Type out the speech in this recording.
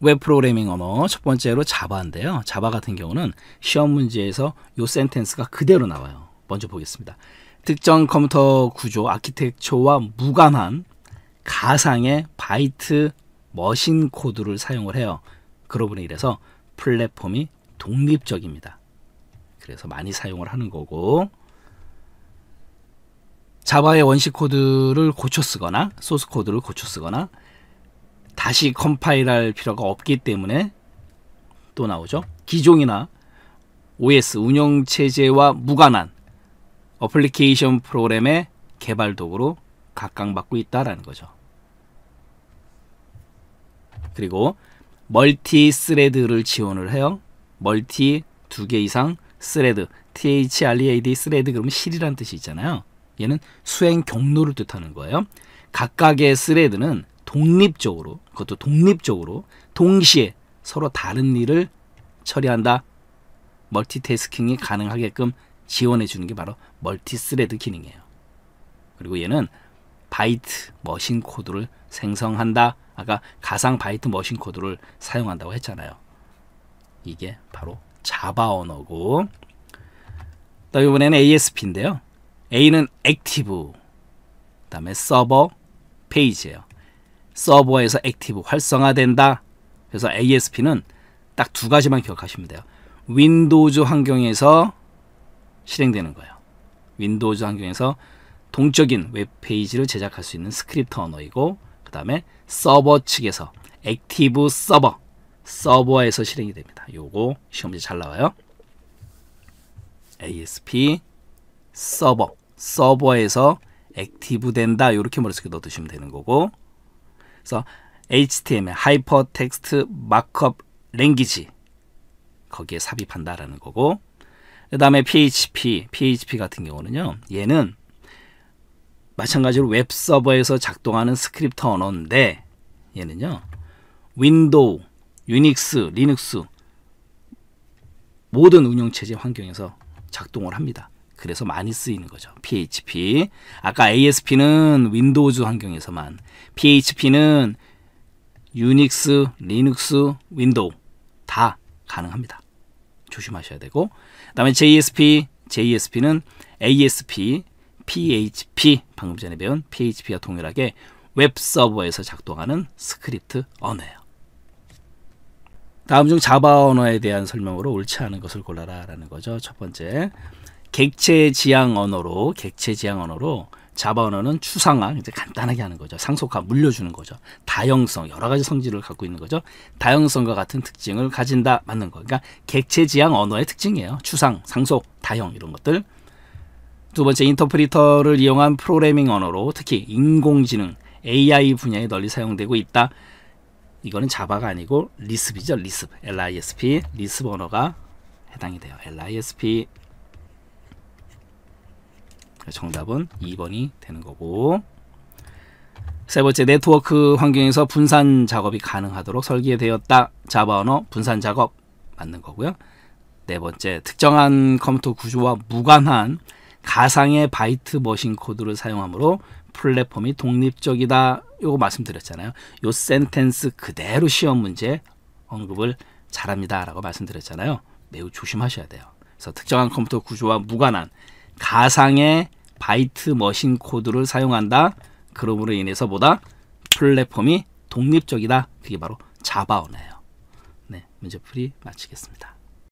웹 프로그래밍 언어 첫 번째로 자바인데요. 자바 같은 경우는 시험 문제에서 요 sentence가 그대로 나와요. 먼저 보겠습니다. 특정 컴퓨터 구조 아키텍처와 무관한 가상의 바이트 machine 코드를 사용을 해요. 그러므로 이래서 플랫폼이 독립적입니다. 그래서 많이 사용을 하는 거고 자바의 원시 코드를 고쳐 쓰거나 소스 코드를 고쳐 쓰거나 다시 컴파일할 필요가 없기 때문에 또 나오죠. 기종이나 OS 운영 체제와 무관한 어플리케이션 프로그램의 개발 도구로 각광받고 있다라는 거죠. 그리고 multi thread를 지원을 해요. multi 두 개 이상 thread THREAD thread 그러면 실이라는 뜻이 있잖아요. 얘는 수행 경로를 뜻하는 거예요. 각각의 thread는 독립적으로 그것도 독립적으로 동시에 서로 다른 일을 처리한다. multitasking이 가능하게끔 지원해 주는 게 바로 multithread 기능이에요. 그리고 얘는 바이트 machine 코드를 생성한다. 아까 가상 바이트 machine 코드를 사용한다고 했잖아요. 이게 바로 자바 언어고 또 이번에는 ASP인데요. A는 액티브 그다음에 서버 페이지예요. 서버에서 active 활성화된다. 그래서 ASP는 딱 두 가지만 기억하시면 돼요. 윈도우즈 환경에서 실행되는 거예요. 윈도우즈 환경에서 동적인 웹페이지를 제작할 수 있는 스크립트 언어이고 그 다음에 서버 측에서 active server 서버에서 실행이 됩니다. 요거 시험지 잘 나와요. ASP 서버 서버에서 active 된다 이렇게 머릿속에 넣어두시면 되는 거고 그래서 HTML text markup language 거기에 삽입한다라는 거고 그 다음에 PHP PHP 같은 경우는요 얘는 마찬가지로 웹 서버에서 작동하는 스크립트 언어인데 얘는요 윈도우, 유닉스, 리눅스 모든 운영체제 환경에서 작동을 합니다. 그래서 많이 쓰이는 거죠. PHP. 아까 ASP는 윈도우즈 환경에서만, PHP는 유닉스, 리눅스, 윈도우 다 가능합니다. 조심하셔야 되고, 그 다음에 JSP, JSP는 ASP, PHP 방금 전에 배운 PHP와 동일하게 웹 서버에서 작동하는 스크립트 언어예요. 다음 중 자바 언어에 대한 설명으로 옳지 않은 것을 골라라 라는 거죠. 첫 번째, 객체 지향 언어로 객체 지향 언어로 자바 언어는 추상화 이제 간단하게 하는 거죠. 상속화 물려주는 거죠. 다형성 여러 가지 성질을 갖고 있는 거죠. 다형성과 같은 특징을 가진다 맞는 거. 그러니까 객체 지향 언어의 특징이에요. 추상, 상속, 다형 이런 것들. 두 번째 인터프리터를 이용한 프로그래밍 언어로 특히 인공지능 AI 분야에 널리 사용되고 있다. 이거는 자바가 아니고 LISP이죠. LISP. LISP. LISP 언어가 해당이 돼요. LISP. 정답은 2번이 되는 거고. 세 번째 네트워크 환경에서 분산 작업이 가능하도록 설계되었다. 자바 언어 분산 작업 맞는 거고요. 네 번째 특정한 컴퓨터 구조와 무관한 가상의 바이트 machine 코드를 사용하므로 플랫폼이 독립적이다. 요거 말씀드렸잖아요. 요 sentence 그대로 시험 문제 언급을 잘합니다라고 말씀드렸잖아요. 매우 조심하셔야 돼요. 그래서 특정한 컴퓨터 구조와 무관한 가상의 바이트 machine 코드를 사용한다. 그러므로 인해서 보다 플랫폼이 독립적이다. 그게 바로 자바 언어예요. 네, 문제 풀이 마치겠습니다.